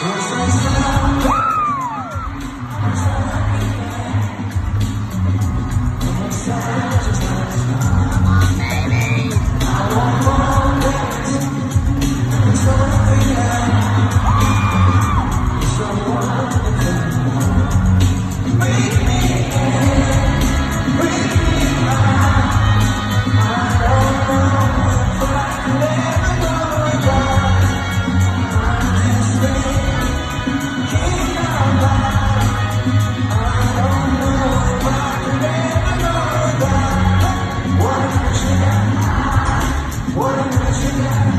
I'm Thank you. Yeah.